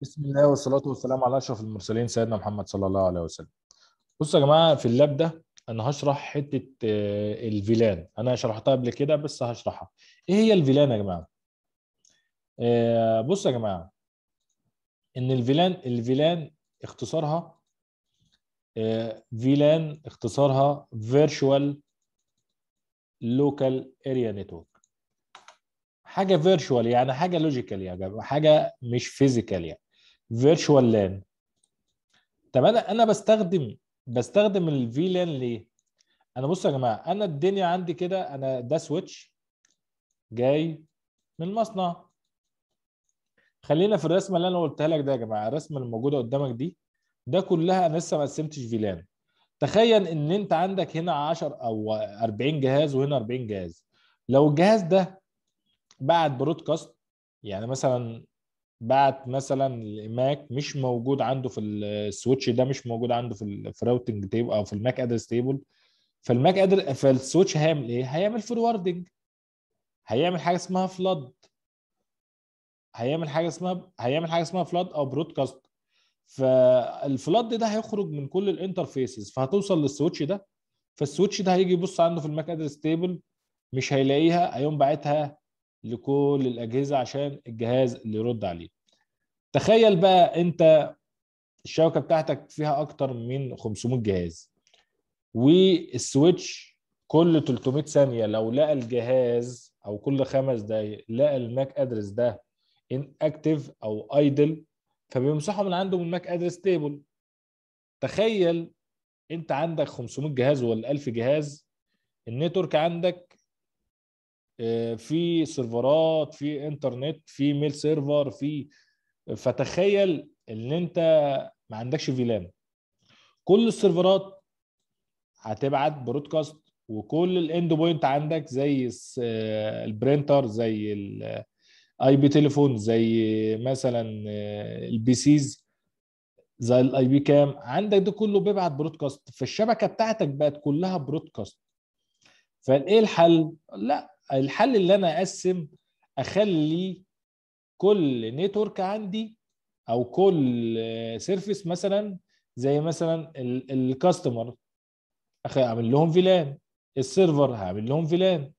بسم الله والصلاة والسلام على أشرف المرسلين سيدنا محمد صلى الله عليه وسلم. بصوا يا جماعة في ال lab ده أنا هشرح حتة آه، ال VLAN، أنا شرحتها قبل كده بس هشرحها. إيه هي ال VLAN يا جماعة؟ آه، بصوا يا جماعة إن ال VLAN ال VLAN اختصارها آه، VLAN اختصارها virtual local area network. حاجة virtual يعني حاجة logical يا جماعة، حاجة مش physical يعني. virtual لأن طب أنا أنا بستخدم بستخدم ال VLAN ليه؟ أنا بصوا يا جماعة أنا الدنيا عندي كده أنا ده switch جاي من المصنع. خلينا في الرسمة اللي أنا قلتها لك ده يا جماعة الرسمة اللي موجودة قدامك دي ده كلها أنا لسه ما قسمتش VLAN تخيل إن أنت عندك هنا 10 أو 40 جهاز وهنا 40 جهاز. لو الجهاز ده بعت broadcast يعني مثلا بعت مثلا MAC مش موجود عنده في ال switch ده مش موجود عنده في في ال routing table أو في ال MAC address table. فال MAC addr فال switch هيعمل إيه؟ هيعمل forwarding هيعمل حاجة اسمها flood هيعمل حاجة اسمها هيعمل حاجة اسمها flood أو broadcast فال flood ده هيخرج من كل ال interfaces. فهتوصل لل switch ده. فال switch ده هيجي يبص عنده في ال MAC address table. مش هيلاقيها. هيقوم باعتها لكل الأجهزة عشان الجهاز اللي يرد عليه. تخيل بقى أنت الشبكة بتاعتك فيها أكتر من 500 جهاز وال switch كل 300 ثانية لو لقى الجهاز أو كل خمس دقايق لقى ال MAC address ده inactive أو idle فبيمسحه من عنده من ال MAC address table تخيل أنت عندك 500 جهاز ولا 1000 جهاز ال network عندك في سيرفرات في انترنت في mail server في فتخيل ان انت ما عندكش VLAN. كل السيرفرات هتبعت broadcast وكل ال end point عندك زي آه، ال printer زي ال IP تليفون زي مثلا آه، ال PCs زي ال IP cam. عندك ده كله بيبعت broadcast. فالشبكة بتاعتك بقت كلها broadcast. فايه الحل؟ لا الحل اللي أنا أقسم أخلي كل network عندي أو كل service مثلا زي مثلا ال customer أعمل لهم VLAN ال server هعمل لهم VLAN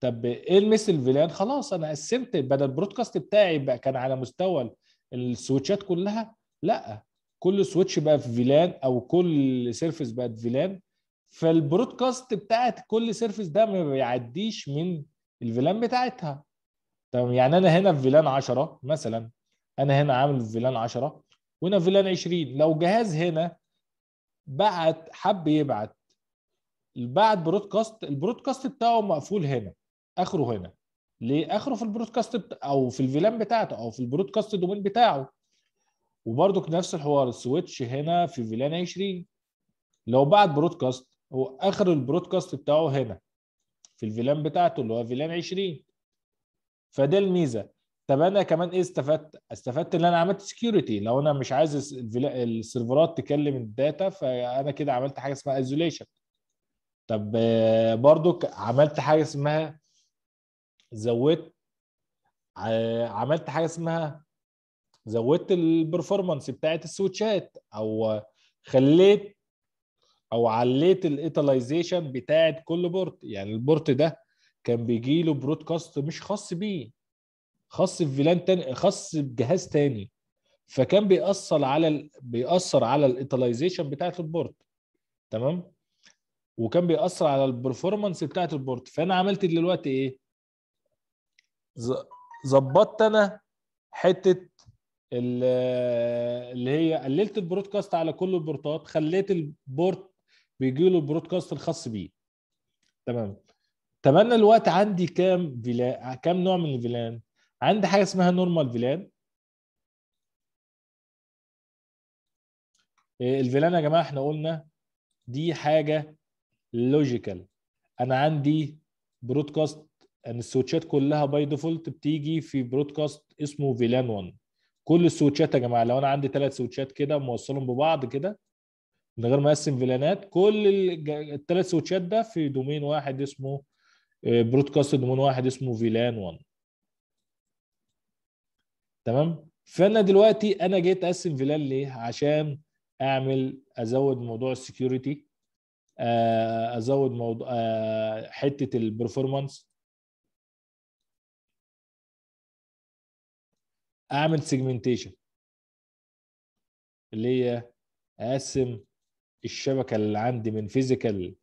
طب إيه المثل ال VLAN خلاص أنا قسمت. بدل ال broadcast بتاعي بقى كان على مستوى السويتشات كلها لأ. كل switch بقى في VLAN أو كل service بقت VLAN فال broadcast بتاعت كل service ده ما بيعديش من ال VLAN بتاعتها. تمام؟ يعني أنا هنا في VLAN 10 مثلا. أنا هنا عامل في VLAN 10 وهنا VLAN 20 لو جهاز هنا بعت حب يبعت بعت broadcast ال broadcast بتاعه مقفول هنا آخره هنا. ليه؟ آخره في ال broadcast بتا... أو في ال VLAN بتاعته أو في ال broadcast domain بتاعه. وبرضك نفس الحوار ال switch هنا في VLAN 20 لو بعت broadcast هو آخر ال broadcast بتاعه هنا في ال VLAN بتاعته اللي هو VLAN 20 فده الميزة. طب أنا كمان إيه استفدت؟ استفدت إن أنا عملت security لو أنا مش عايز السيرفرات تكلم ال data فأنا كده عملت حاجة اسمها isolation طب آه، برضو عملت حاجة اسمها زودت ع- عملت حاجة اسمها زودت ال performance بتاعت السويتشات أو خليت أو عليت ال utilization بتاعت كل port. يعني ال port ده كان بيجي له broadcast مش خاص بيه خاص ب VLAN تاني خاص بجهاز تاني. فكان بيأثر على ال... بيأثر على ال utilization بتاعت ال port. تمام؟ وكان بيأثر على ال performance بتاعت ال port. فأنا عملت دلوقتي إيه؟ ظبطت أنا حتة ال- اللي هي قللت ال broadcast على كل البورتات خليت ال port بيجي له ال broadcast الخاص بيه. تمام. أنا الوقت عندي كام VLAN كام نوع من ال VLAN؟ عندي حاجة اسمها normal VLAN. إيه ال VLAN يا جماعة إحنا قلنا دي حاجة logical أنا عندي برودكاست ان السويتشات كلها by default بتيجي في broadcast اسمه VLAN 1 كل السويتشات يا جماعة لو أنا عندي ثلاث سويتشات كده موصلهم ببعض كده من غير ما اقسم فيلانات. كل الثلاث سويتشات ده في domain واحد اسمه آه، broadcast domain واحد اسمه VLAN 1 تمام؟ فانا دلوقتي أنا جيت اقسم VLAN ليه؟ عشان اعمل ازود موضوع ال security ازود موضوع آه، حتة ال performance اعمل segmentation اللي هي اقسم الشبكة اللي عندي من physical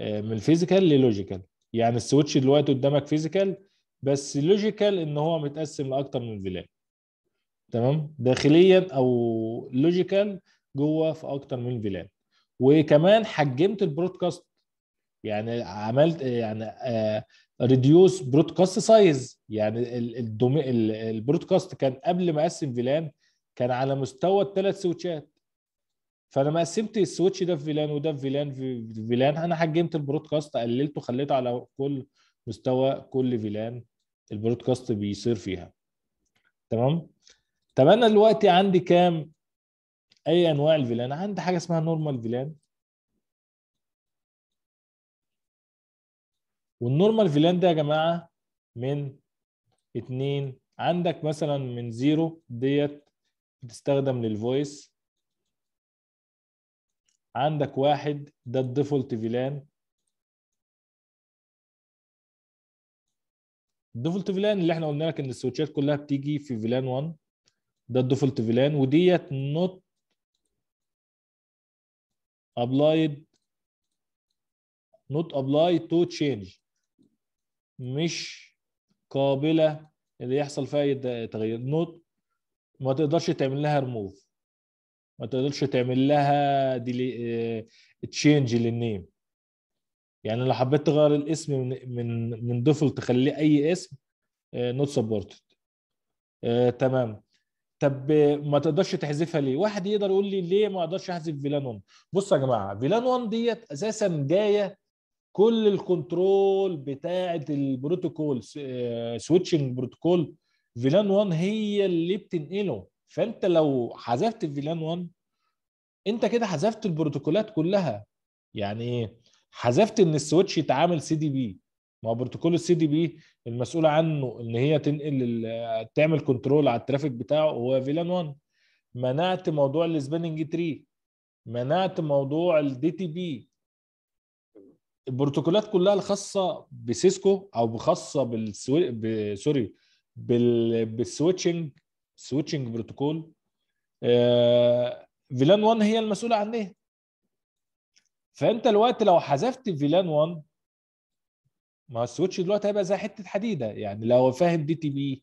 من physical لل logical يعني ال switch دلوقتي قدامك physical بس logical إن هو متقسم لأكتر من VLAN. تمام؟ داخليا أو logical جوه في أكتر من VLAN. وكمان حجمت ال broadcast. يعني عملت يعني reduce broadcast size يعني ال broadcast كان قبل ما أقسم VLAN كان على مستوى الثلاث سويتشات. فلما قسمت ال switch ده في VLAN وده في VLAN في في VLAN. أنا حجمت ال broadcast قللته خليته على كل مستوى كل VLAN ال broadcast بيصير فيها. تمام؟ طب أنا دلوقتي عندي كام؟ أي أنواع ال VLAN. عندي حاجة اسمها normal VLAN. وال normal VLAN ده يا جماعة من اتنين. عندك مثلا من zero ديت بتستخدم لل voice عندك واحد ده ال default VLAN. ال default VLAN اللي إحنا قلنا لك إن السويتشات كلها بتيجي في VLAN 1 ده ال default VLAN وديت not applied not apply to change مش قابلة اللي يحصل فيها تغيير not ما تقدرش تعمل لها ريموف ما تقدرش تعمل لها delete change لل name يعني لو حبيت تغير الاسم من من من default تخليه أي اسم not supported تمام. طب آه، ما تقدرش تحذفها ليه؟ واحد يقدر يقول لي ليه ما أقدرش أحذف VLAN 1 بصوا يا جماعة VLAN 1 ديت أساسا جاية كل ال control بتاعه البروتوكول switching protocol VLAN 1 هي اللي بتنقله. فانت لو حذفت VLAN 1 انت كده حذفت البروتوكولات كلها. يعني إيه؟ حذفت إن ال switch يتعامل CDP ما هو بروتوكول ال CDP المسؤول عنه إن هي تنقل تعمل control على ال traffic بتاعه هو VLAN 1 منعت موضوع ال spanning tree منعت موضوع ال DTP البروتوكولات كلها الخاصة بسيسكو أو خاصه بالسوي... ب... سوري بال... بالسويتشنج switching protocol آه... VLAN 1 هي المسؤولة عنها فأنت الوقت لو حذفت VLAN 1 ما ال switch دلوقتي هيبقى زي حتة حديدة. يعني لا هو فاهم DTP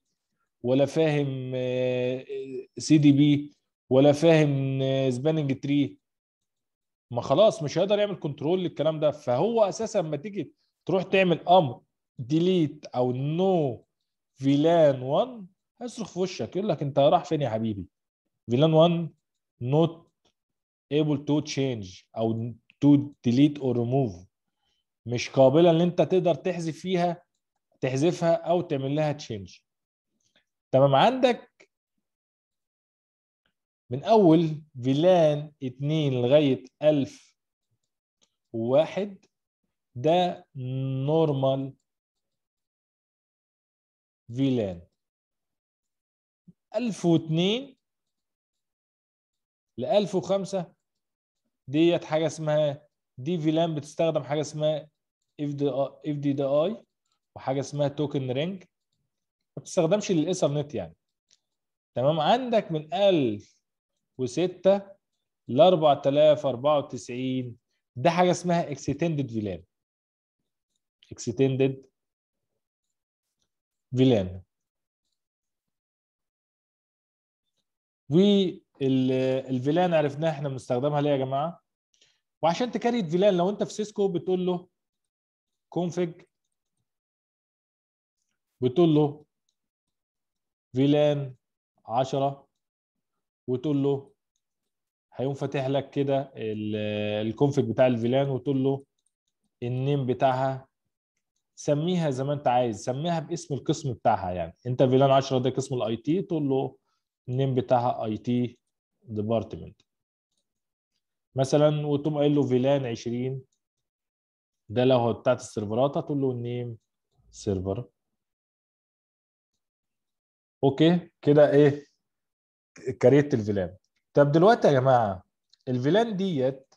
ولا فاهم CDP ولا فاهم spanning tree ما خلاص مش هيقدر يعمل control للكلام ده. فهو أساسا لما تيجي تروح تعمل أمر delete أو no VLAN 1 هيصرخ في وشك يقول لك أنت راح فين يا حبيبي؟ VLAN 1 not able to change أو to delete or remove. مش قابلة إن أنت تقدر تحذف فيها تحذفها أو تعمل لها change تمام عندك من أول VLAN 2 لغاية 1001 ده normal VLAN. 1002 ل 1005 ديت حاجة اسمها دي VLAN بتستخدم حاجة اسمها اف دي اف دي دي اي وحاجة اسمها token ring ما بتستخدمش للايثرنت يعني. تمام؟ عندك من 1006 ل 4094 ده حاجة اسمها extended VLAN extended VLAN وال VLAN عرفناها إحنا بنستخدمها ليه يا جماعة؟ وعشان ت create VLAN لو أنت في سيسكو بتقول له config بتقول له VLAN 10 وتقول له هيقوم فاتح لك كده ال config بتاع ال VLAN وتقول له ال name بتاعها سميها زي ما أنت عايز سميها باسم القسم بتاعها يعني. أنت VLAN 10 ده قسم ال IT تقول له ال name بتاعها IT department مثلا وتقوم قايل له VLAN 20 ده لو بتاعت السيرفرات هتقول له ال name server. Okay كده إيه؟ create ال VLAN. طب دلوقتي يا جماعة ال VLAN ديت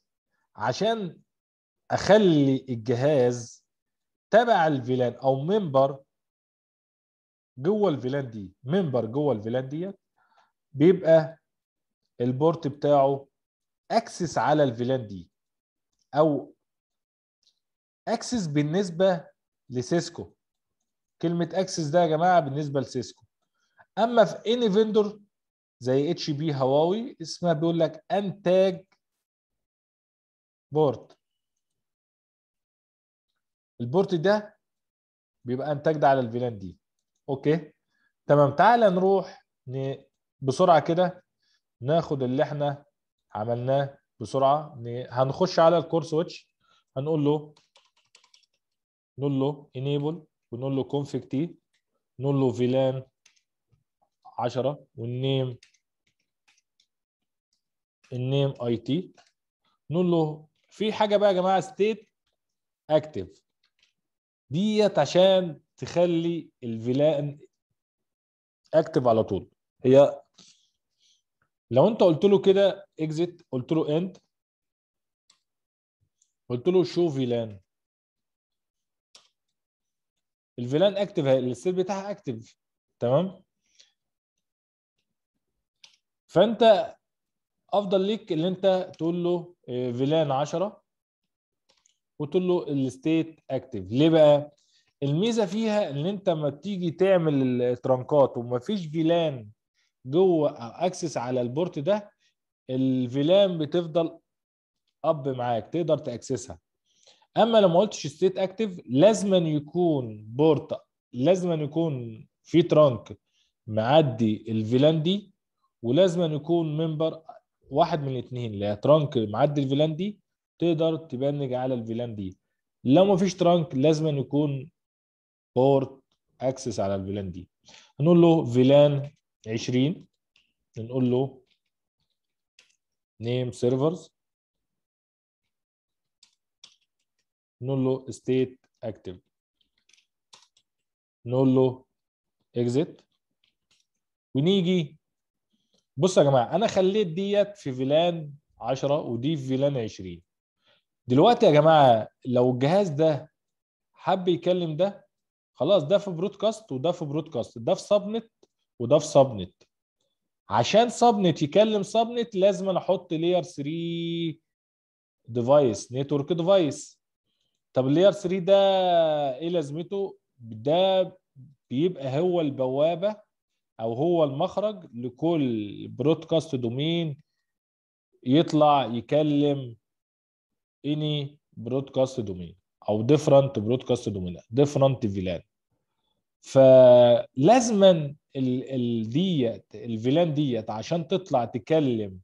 عشان أخلي الجهاز تبع ال VLAN أو member جوه ال VLAN دي member جوه ال VLAN ديت بيبقى ال port بتاعه access على ال VLAN دي أو access بالنسبة لسيسكو. كلمة access ده يا جماعة بالنسبة لسيسكو. أما في any vendor زي اتش بي هواوي اسمها بيقول لك untagged port. ال port ده بيبقى untagged ده على ال VLAN دي. Okay؟ تمام تعالى نروح. بسرعة كده ناخد اللي إحنا عملناه بسرعة. هنخش على ال core switch هنقول له نقول له enable ونقول له config t نقول له VLAN 10 وال name ال name IT نقول له في حاجة بقى يا جماعة state active ديت عشان تخلي ال VLAN active على طول. هي لو انت قلت له كده exit قلت له end قلت له show VLAN ال VLAN active ال state بتاعها active تمام؟ فانت أفضل ليك اللي انت تقول له VLAN 10 وتقول له ال state active ليه بقى؟ الميزة فيها إن انت لما تيجي تعمل ال trunkات ومفيش VLAN جوه access على ال port ده ال VLAN بتفضل up معاك تقدر ت accessها. أما لو ما قلتش state active لازما يكون port لازما يكون في trunk معدي ال VLAN دي ولازما يكون member واحد من الاثنين. هي trunk معدي ال VLAN دي تقدر ت ping على ال VLAN دي. لو ما فيش trunk لازما يكون port access على ال VLAN دي. هنقول له VLAN 20 نقول له name servers نقول له state active. نقول له exit. ونيجي بص يا جماعة أنا خليت ديت في VLAN 10 ودي في VLAN 20 دلوقتي يا جماعة لو الجهاز ده حب يكلم ده خلاص ده في broadcast وده في broadcast ده في subnet وده في subnet عشان subnet يكلم subnet لازم أنا أحط layer 3 device network device طب ال layer 3 ده إيه لازمته؟ ده بيبقى هو البوابة أو هو المخرج لكل broadcast domain يطلع يكلم any broadcast domain أو different broadcast domain different VLAN فلازما ال ديت ال VLAN ديت عشان تطلع تكلم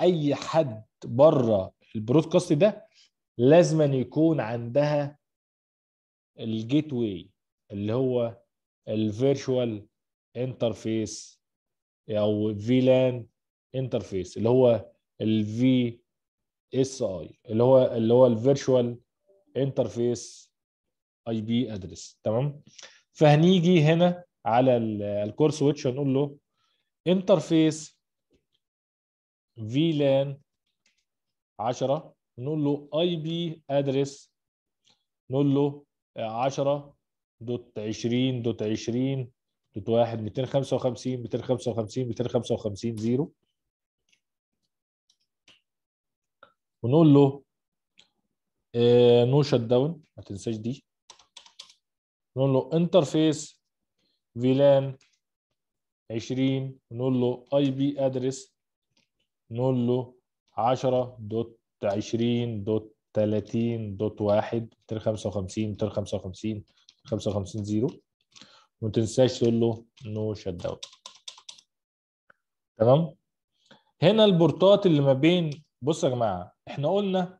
أي حد بره ال broadcast ده لازما يكون عندها ال gateway اللي هو ال virtual interface أو VLAN interface اللي هو ال VSI اللي هو اللي هو ال virtual interface IP address تمام؟ فهنيجي هنا على ال core switch هنقول له interface VLAN 10 نقول له IP address نقول له 10 dot 20 dot 20 dot 1 255 255 255 0 ونقول له no shutdown ما تنساش دي. نقول له interface VLAN 20 نقول له IP address نقول له 10 dot 20 dot 30 dot 1 255 255 55 0 وما تنساش تقول له no shutdown تمام؟ هنا ال portات اللي ما بين بصوا يا جماعة إحنا قلنا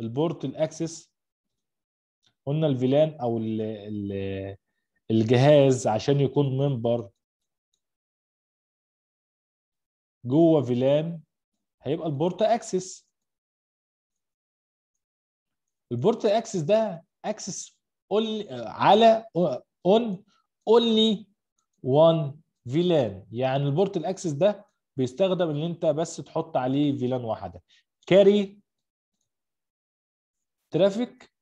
ال port ال access قلنا ال VLAN أو ال الجهاز عشان يكون member جوه VLAN هيبقى ال port access. ال port access ده access على on only one VLAN. يعني ال port ال access ده بيستخدم إن أنت بس تحط عليه VLAN واحدة. carry traffic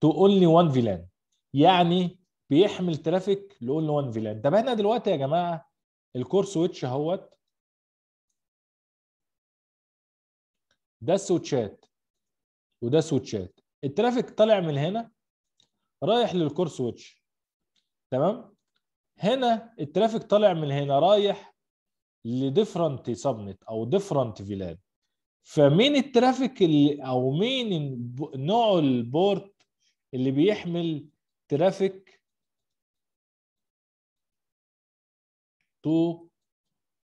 to only one VLAN. يعني بيحمل traffic ل only one VLAN طب إحنا دلوقتي يا جماعة ال core switch أهوت. ده ال switchات وده switchات ال traffic طالع من هنا رايح لل core switch تمام؟ هنا ال traffic طالع من هنا رايح ل different subnet أو different VLAN فمين ال traffic اللي أو مين نوع ال port اللي بيحمل traffic to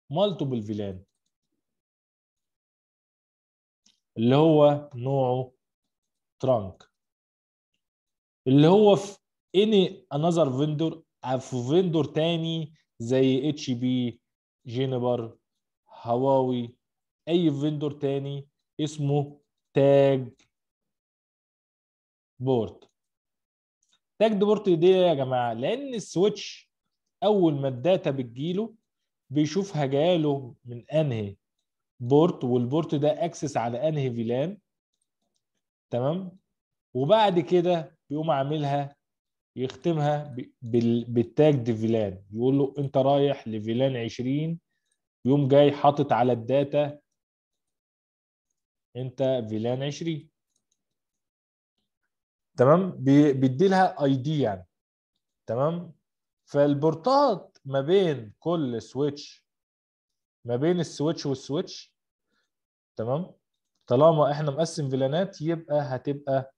multiple VLAN اللي هو نوعه trunk اللي هو في any another vendor في vendor تاني زي HP Juniper هواوي أي vendor تاني اسمه tag port tag port دي يا جماعة لأن ال switch أول ما ال data بتجيله بيشوفها جاله من أنهي port وال port ده access على أنهي VLAN. تمام؟ وبعد كده بيقوم عاملها يختمها بال tag دي VLAN. يقول له أنت رايح ل VLAN 20 يقوم جاي حاطط على ال data أنت فيلان 20 تمام؟ بي- بيدي لها ID يعني. تمام؟ فال portات ما بين كل switch ما بين ال switch وال switch تمام؟ طالما إحنا مقسم VLANات يبقى هتبقى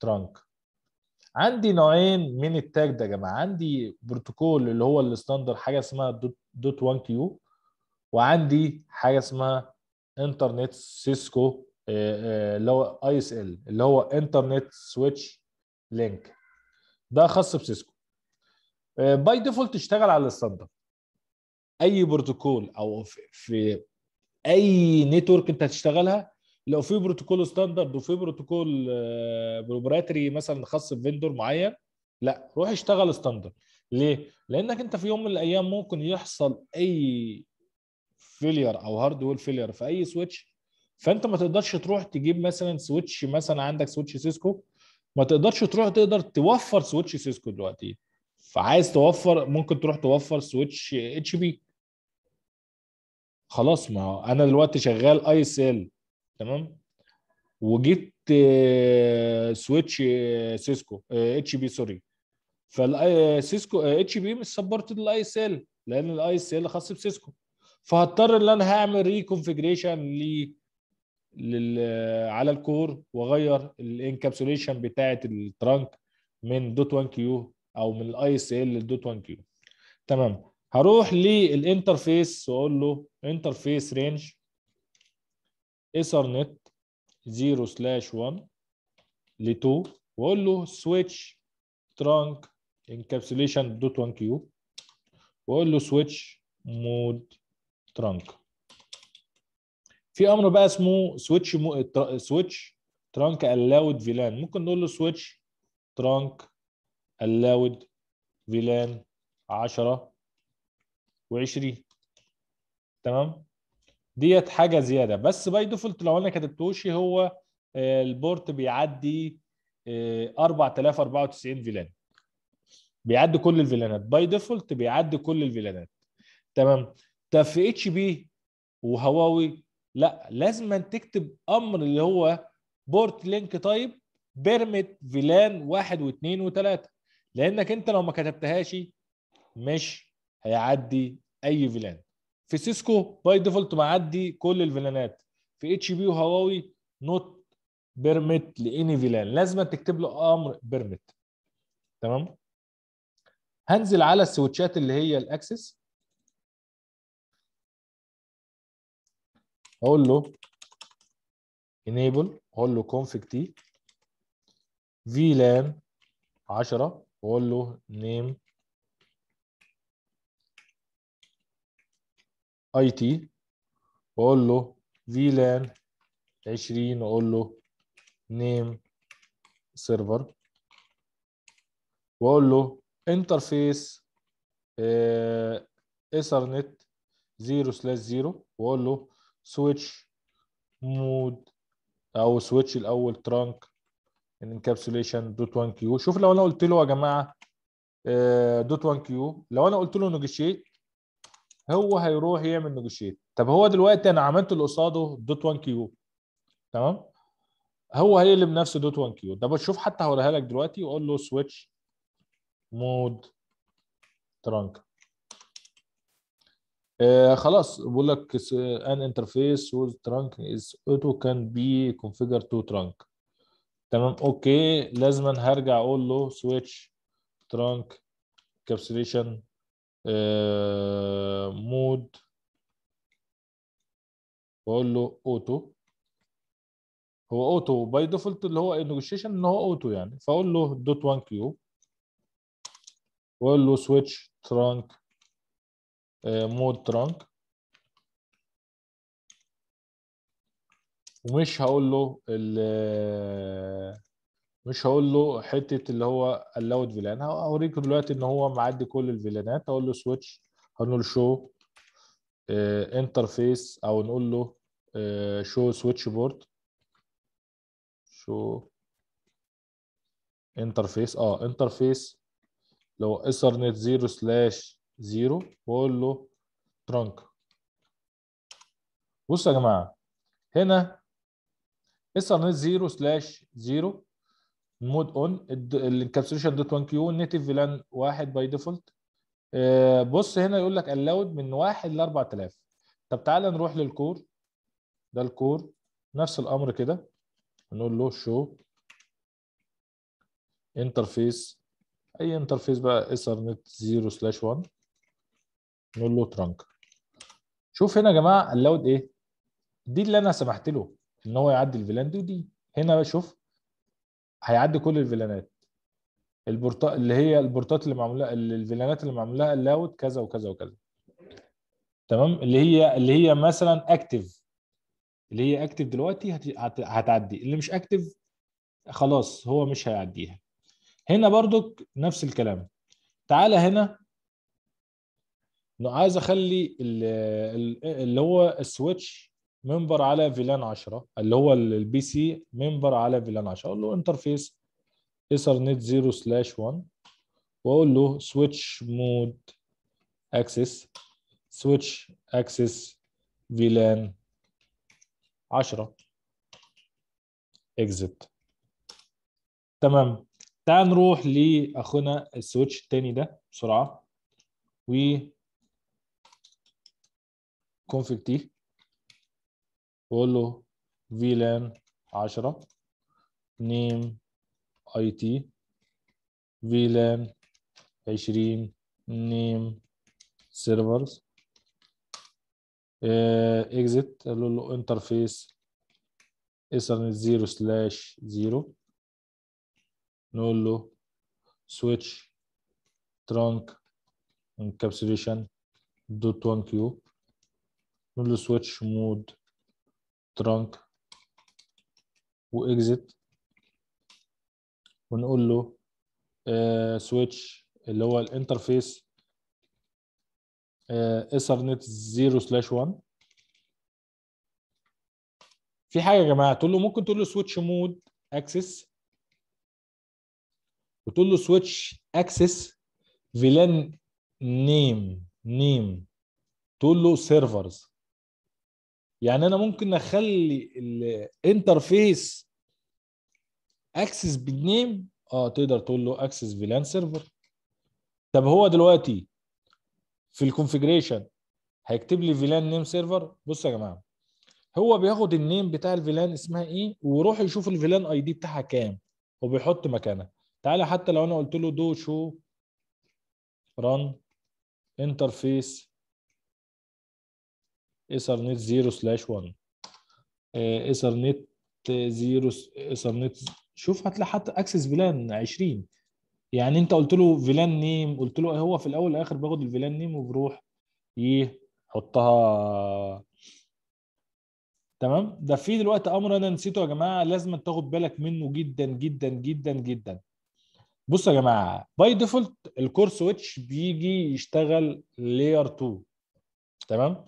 trunk عندي نوعين من ال tag ده يا جماعة. عندي بروتوكول اللي هو ال standard حاجة اسمها dot, dot 1 Q وعندي حاجة اسمها انترنت سيسكو آه، آه، اللي هو ISL اللي هو inter switch link. ده خاص بسيسكو. by default تشتغل على ال standard. أي بروتوكول أو في, أي network أنت هتشتغلها لو في بروتوكول standard وفي بروتوكول proprietary مثلا خاص ب vendor معين لا روح اشتغل standard. ليه؟ لأنك أنت في يوم من الأيام ممكن يحصل أي failure أو hardware failure في أي switch فأنت ما تقدرش تروح تجيب مثلا switch مثلا عندك switch سيسكو ما تقدرش تروح تقدر توفر switch سيسكو دلوقتي. فعايز توفر ممكن تروح توفر switch HP خلاص ما هو أنا دلوقتي شغال ISL تمام؟ وجبت آه، switch آه، سيسكو HP sorry. فالسيسكو HP مش supported ال ISL لأن ال ISL خاص بسيسكو. فهضطر إن أنا هعمل reconfiguration ل لل على ال core وأغير ال encapsulation بتاعة ال trunk من dot 1 Q أو من ال ISL لل dot 1 Q تمام. هروح لل interface وأقول له interface range Ethernet 0 slash 1 ل 2 وأقول له switch trunk encapsulation dot 1 Q وأقول له switch mode trunk في أمر بقى اسمه switch mo... switch trunk allowed VLAN ممكن نقول له switch trunk allowed VLAN 10 و20 تمام؟ ديت حاجة زيادة. بس باي ديفولت لو أنا كتبتوش هو آه، البورت بيعدي آه، 4094 فيلان. بيعدي كل الفيلانات. باي ديفولت بيعدي كل الفيلانات. تمام؟ طب في HP وهواوي لا لازم تكتب أمر اللي هو port link type permit VLAN واحد واثنين وثلاثة. لانك انت لو ما كتبتهاش مش هيعدي اي VLAN. في سيسكو by default معدي كل ال VLANات. في HP وهواوي not permit ل any VLAN. لازم تكتب له أمر permit تمام؟ هنزل على السويتشات اللي هي الأكسس. أقول له enable. أقول له config t. vlan 10 واقول له name it واقول له vlan 20 واقول له name server. واقول له interface Ethernet 0 slash 0 واقول له switch mode أو switch الأول trunk encapsulation dot 1 Q. شوف لو أنا قلت له يا جماعة dot 1 Q لو أنا قلت له negotiate هو هيروح يعمل negotiate طب هو دلوقتي أنا عملت اللي قصاده dot 1 Q. تمام؟ هو هيقلب نفسه dot 1 Q. ده بشوف حتى هوريها لك دلوقتي واقول له switch mode trunk آه خلاص بقول لك ان interface with is auto can be configure to trunk تمام okay. لازما هرجع أقول له switch trunk encapsulation mode وأقول له auto هو auto by default اللي هو ال negotiation إن هو auto يعني. فأقول له dot 1 Q وأقول له switch trunk mode trunk ومش هقول له مش هقول له حتة اللي هو ال allowed VLAN هوريكم دلوقتي إن هو معدي كل ال VLANات. أقول له switch هنقول له show interface أو نقول له show switchport show interface آه interface لو ايثرنت 0 slash 0 واقول له trunk بصوا يا جماعة هنا ايثرنت 0 slash 0 mode on ال encapsulation dot 1 Q native VLAN 1 by default. بص هنا يقول لك allowed من 1 ل 4000 طب تعالى نروح لل core. ده ال core. نفس الأمر كده. نقول له show interface أي interface بقى؟ ايثرنت 0 slash 1 نقول له trunk شوف هنا يا جماعة ال allowed إيه؟ دي اللي أنا سمحت له. إن هو يعدي ال VLAN دي ودي. هنا بقى شوف هيعدي كل ال VLANات. البورتات اللي هي البورتات اللي معموله الفيلانات اللي معمول لها اللاود كذا وكذا وكذا. تمام؟ اللي هي اللي هي مثلا active اللي هي active دلوقتي هت... هتعدي. اللي مش active خلاص هو مش هيعديها. هنا برضو نفس الكلام. تعالى هنا. عايز أخلي اللي هو ال switch member على VLAN 10 اللي هو ال PC member على VLAN 10 أقول له interface ايثرنت 0 slash 1 وأقول له switch mode access switch access VLAN 10 exit تمام. تعال نروح لأخونا ال switch الثاني ده بسرعة. و config t واقول له VLAN 10 name IT VLAN 20 name servers exit أقول له انترفيس ايثرنت 0 سلاش 0 نقول له switch trunk encapsulation دوت 1 كيو نقول له switch mode trunk و exit ونقول له switch اللي هو ال interface Ethernet 0 slash 1 في حاجة يا جماعة تقول له ممكن تقول له switch mode access وتقول له switch access VLAN name name تقول له servers يعني أنا ممكن أخلي ال interface access بال name آه تقدر تقول له access VLAN server طب هو دلوقتي في ال configuration هيكتب لي VLAN name server بصوا يا جماعة هو بياخد ال name بتاع ال VLAN اسمها إيه ويروح يشوف ال VLAN ID بتاعها كام وبيحط مكانها. تعالى حتى لو أنا قلت له do show run interface Ethernet 0 slash 1 ايثرنت 0 ايثرنت شوف هتلاقي حتى access VLAN 20 يعني انت قلت له VLAN name قلت له هو في الأول والآخر بياخد ال VLAN name وبيروح يحطها تمام؟ ده في دلوقتي أمر أنا نسيته يا جماعة لازم تاخد بالك منه جدا جدا جدا جدا. بصوا يا جماعة by default ال core switch بيجي يشتغل layer 2 تمام؟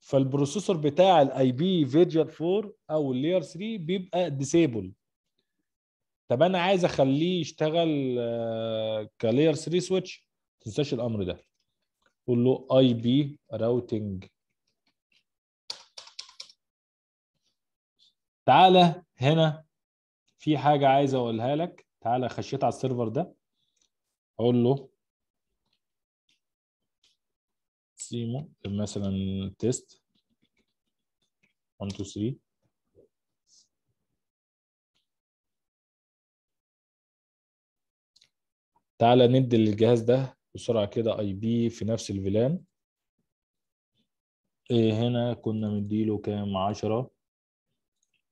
فال processor بتاع ال IP version 4 أو ال layer 3 بيبقى disable طب أنا عايز أخليه يشتغل ك layer 3 switch ما تنساش الأمر ده. قول له IP routing تعالى هنا في حاجة عايز أقولها لك. تعالى خشيت على ال server ده. أقول له سيمو مثلا test 1 2 3 تعالى ندي للجهاز ده بسرعة كده IP في نفس ال VLAN. هنا كنا مديله كام؟ عشرة.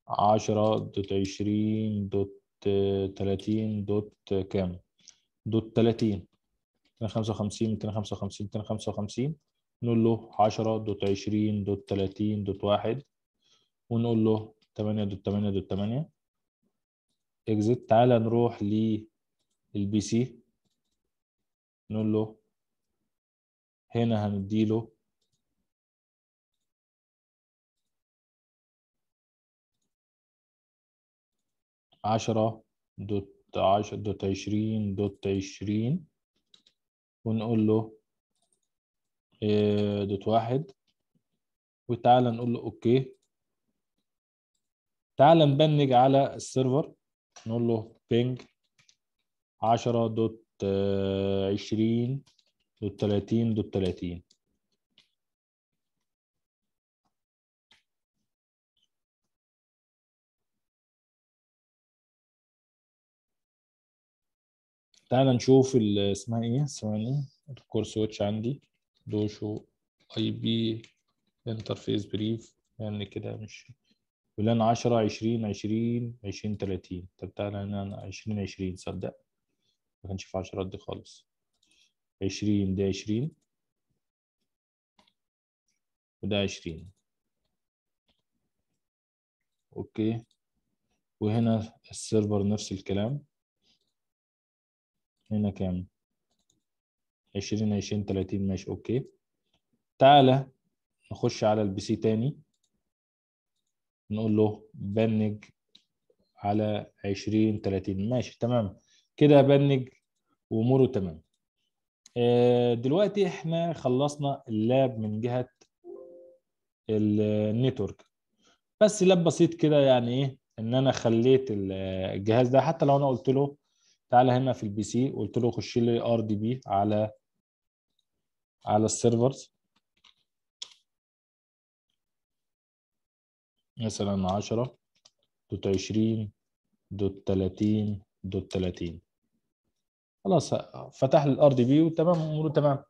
عشرة dot عشرين dot تلاتين dot كام؟ dot تلاتين. ميتين خمسة وخمسين ميتين خمسة وخمسين ميتين خمسة وخمسين. نقول له عشرة dot عشرين dot تلاتين dot واحد ونقول له تمانية dot تمانية dot تمانية. exit تعالى نروح لل PC. نقول له هنا هنديله عشرة dot عشرة dot عشرين dot عشرين ونقول له dot واحد. وتعالى نقول له okay. تعالى ن ping على ال server. نقول له ping عشرة dot عشرين dot تلاتين dot تلاتين. تعال نشوف اسمها إيه؟ ثواني ال core switch عندي. do show I بي انترفيس بريف يعني كده مش فلان 10 20 20 20 30 طب تعالى هنا 20 20 صدق؟ ما كانش في 10 دي خالص. 20 ده 20 وده 20 أوكي. وهنا السيرفر نفس الكلام. هنا كام؟ عشرين عشرين تلاتين ماشي okay. تعالى نخش على ال PC تاني. نقول له ping على عشرين تلاتين. ماشي تمام. كده ping وأموره تمام. دلوقتي إحنا خلصنا ال lab من جهة ال network. بس lab بسيط كده يعني إيه إن أنا خليت الجهاز ده حتى لو أنا قلت له تعالى هنا في ال PC. قلت له خش لي RDP على على ال servers. مثلا 10 dot 20 dot 30 dot 30 خلاص فتح لي ال RDP وتمام أموره تمام.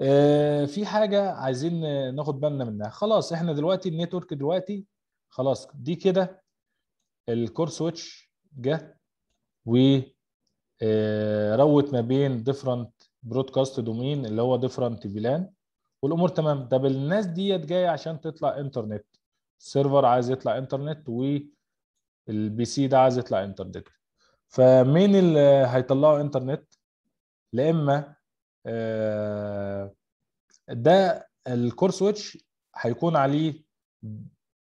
آه في حاجة عايزين ناخد بالنا منها. خلاص إحنا دلوقتي ال network دلوقتي خلاص دي كده ال core switch جه و route ما بين different broadcast domain اللي هو different VLAN والأمور تمام. طب الناس ديت جاية عشان تطلع انترنت ال server عايز يطلع انترنت وال PC ده عايز يطلع انترنت فمين اللي هيطلعوا انترنت لا إما ده ال core switch هيكون عليه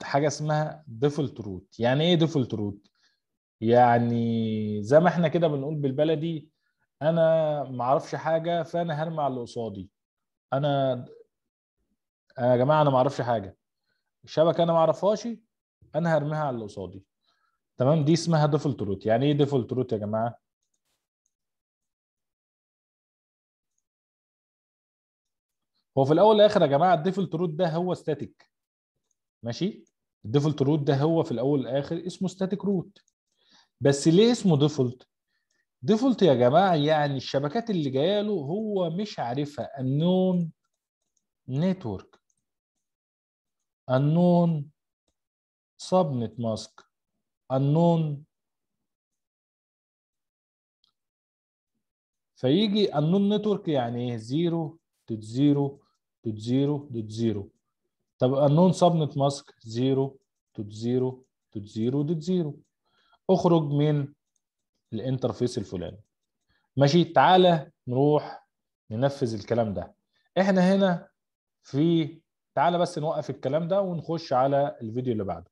حاجة اسمها default route يعني إيه default route يعني زي ما إحنا كده بنقول بالبلدي أنا ما أعرفش حاجة فأنا هرمي على اللي قصادي. أنا يا جماعة أنا ما أعرفش حاجة. الشبكة أنا ما اعرفهاش أنا هرميها على اللي قصادي. تمام؟ دي اسمها default route يعني إيه default route يا جماعة؟ هو في الأول والآخر يا جماعة ال default route ده هو static ماشي؟ ال default route ده هو في الأول والآخر اسمه static route بس ليه اسمه default؟ default يا جماعة يعني الشبكات اللي جاية له هو مش عارفها. ال none network ال none subnet mask ال none فيجي ال none network يعني إيه؟ 0 dot 0 dot 0 dot 0 طب ال none subnet mask 0 dot 0 dot 0 dot 0 اخرج من ال interface الفلاني. ماشي تعالى نروح ننفذ الكلام ده. إحنا هنا في تعالى بس نوقف الكلام ده ونخش على الفيديو اللي بعده.